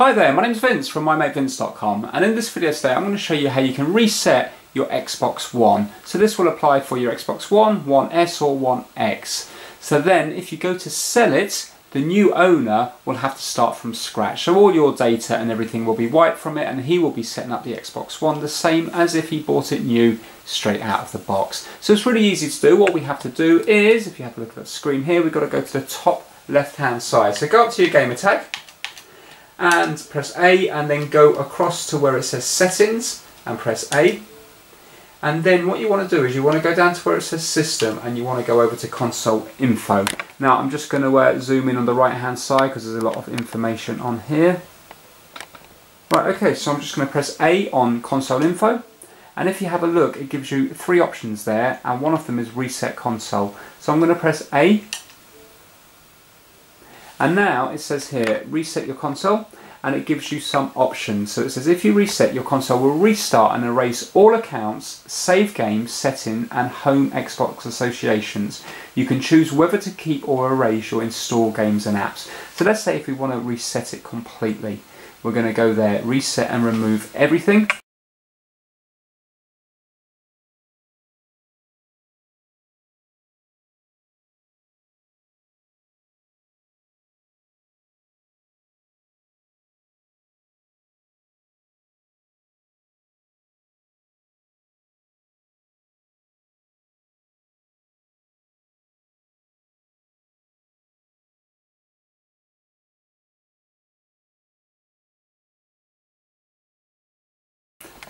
Hi there, my name's Vince from mymatevince.com and in this video today I'm going to show you how you can reset your Xbox One. So this will apply for your Xbox One, One S or One X. So then if you go to sell it, the new owner will have to start from scratch. So all your data and everything will be wiped from it and he will be setting up the Xbox One the same as if he bought it new straight out of the box. So it's really easy to do. What we have to do is, if you have a look at the screen here, we've got to go to the top left hand side. So go up to your gamer tag and press A and then go across to where it says settings and press A and then what you want to do is you want to go down to where it says system and you want to go over to console info. Now I'm just going to uh, zoom in on the right hand side because there's a lot of information on here. Right okay so I'm just going to press A on console info and if you have a look it gives you three options there and one of them is reset console. So I'm going to press A and now it says here, reset your console and it gives you some options. So it says if you reset, your console will restart and erase all accounts, save games, setting and home Xbox associations. You can choose whether to keep or erase your install games and apps. So let's say if we want to reset it completely, we're going to go there, reset and remove everything.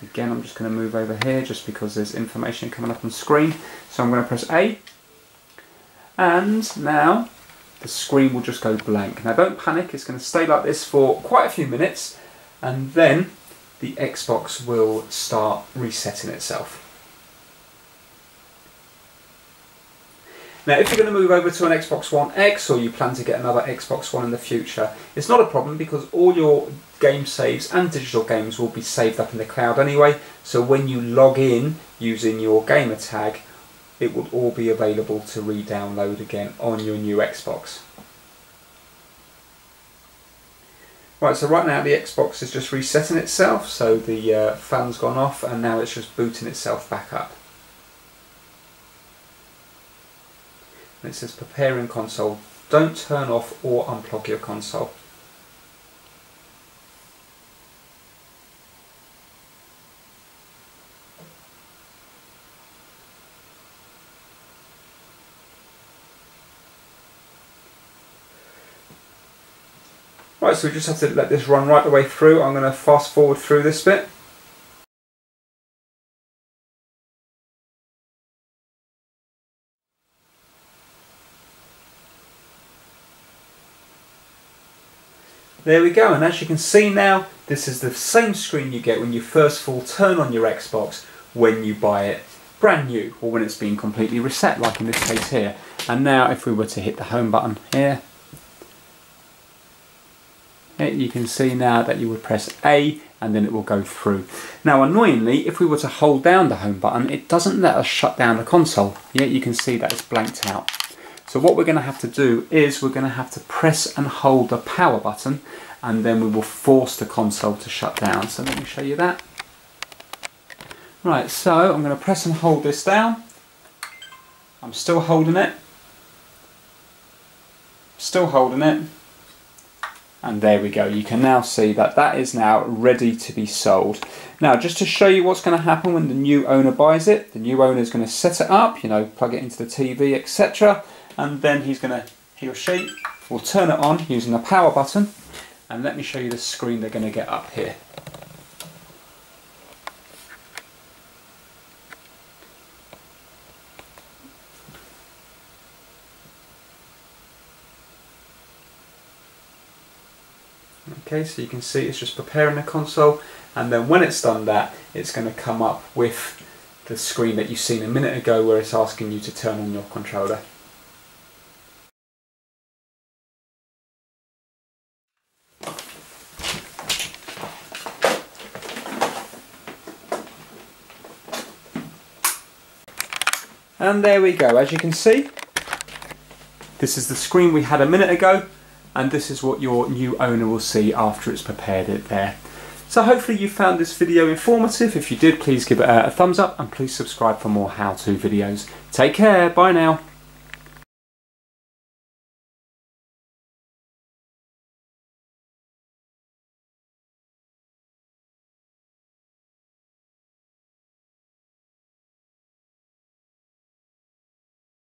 Again, I'm just going to move over here just because there's information coming up on screen. So I'm going to press A. And now the screen will just go blank. Now don't panic, it's going to stay like this for quite a few minutes and then the Xbox will start resetting itself. Now if you're going to move over to an Xbox One X or you plan to get another Xbox One in the future, it's not a problem because all your game saves and digital games will be saved up in the cloud anyway, so when you log in using your gamer tag, it will all be available to re-download again on your new Xbox. Right, so right now the Xbox is just resetting itself, so the uh, fan's gone off and now it's just booting itself back up. And it says preparing console. Don't turn off or unplug your console. Right, so we just have to let this run right the way through. I'm going to fast forward through this bit. There we go, and as you can see now, this is the same screen you get when you first full turn on your Xbox when you buy it brand new, or when it's been completely reset, like in this case here. And now if we were to hit the home button here, eh, you can see now that you would press A and then it will go through. Now annoyingly, if we were to hold down the home button, it doesn't let us shut down the console. Yet you can see that it's blanked out. So what we're going to have to do is we're going to have to press and hold the power button and then we will force the console to shut down. So let me show you that. Right, so I'm going to press and hold this down. I'm still holding it. Still holding it. And there we go. You can now see that that is now ready to be sold. Now, just to show you what's going to happen when the new owner buys it, the new owner is going to set it up, you know, plug it into the TV, etc and then he's going to, he or she will turn it on using the power button and let me show you the screen they're going to get up here. Okay, so you can see it's just preparing the console and then when it's done that, it's going to come up with the screen that you've seen a minute ago where it's asking you to turn on your controller. And there we go, as you can see, this is the screen we had a minute ago. and this is what your new owner will see after it's prepared it there. So hopefully you found this video informative. If you did, please give it a thumbs up and please subscribe for more how-to videos. Take care, bye now.